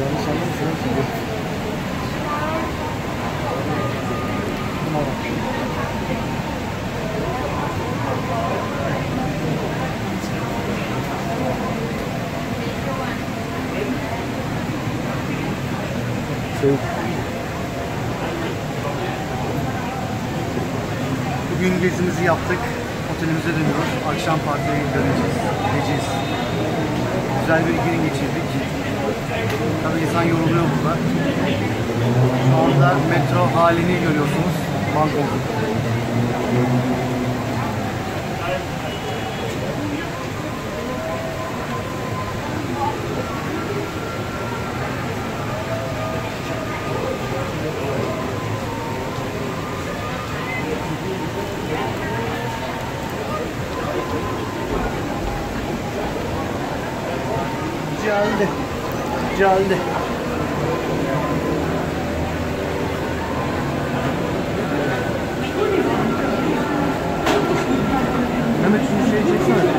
Yanlış anlamışsın. Şey, Bugün gezimizi yaptık. Otelimize dönüyoruz. Akşam partiye döneceğiz. Gideceğiz. Güzel bir gün geçirdik. İnsan yoruluyor burada. Şu anda metro halini görüyorsunuz. Bangkok. Geldi. Geldi. Mehmet şunu şey çek.